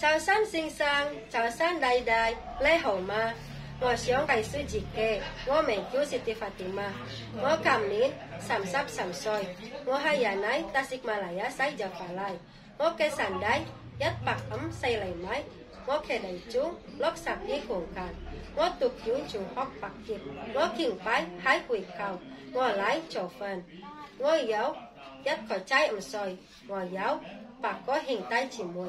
潮汕先生，潮汕弟弟，你好吗？我想介绍自己，我名叫史蒂法蒂玛，我今年三十三岁，我系人喺塔斯马来亚西就法嚟，我嘅身体一百五四厘米，我嘅地主六十二公斤，我读完中学毕业，我敬拜喺会教，我嚟做饭，我有 一个仔五岁，我有八个兄弟姊妹。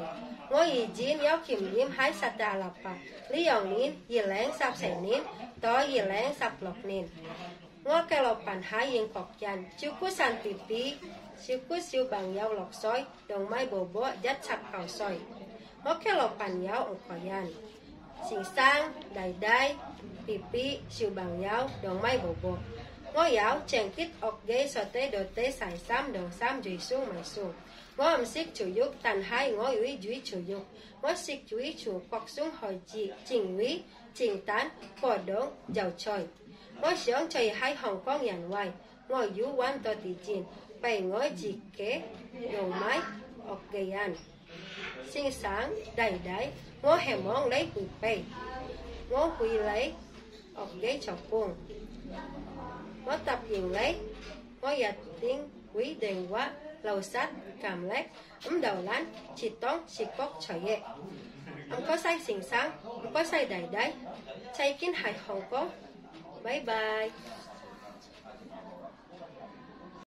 我以前有经验喺实大立法，呢样年二零十四年到二零十六年，我嘅老板系英国人，照顾新 B B，照顾小朋友六岁，同埋宝宝一七九岁。我嘅老板有五个人，先生、弟弟、B B、小朋友同埋宝宝。 我有正结学嘅实地到底细三同三最数咪数。我唔识做肉，但系我会煮做肉。我识煮做各种海子、蒸鱼、蒸蛋、果冻、油菜。我想做喺香港人为，我要揾多啲钱俾我自己用埋屋企人。先生、弟弟，我希望你会俾我会嚟 억대 적공 tập hiền lấy có giật tiếng quý đền quá, lầu sát cảm lấy ông đầu lán, chỉ tóm, chỉ bóc trở nhẹ ông có say xình sáng, ông có say đầy đấy say kiến hại hồng có. Bye bye.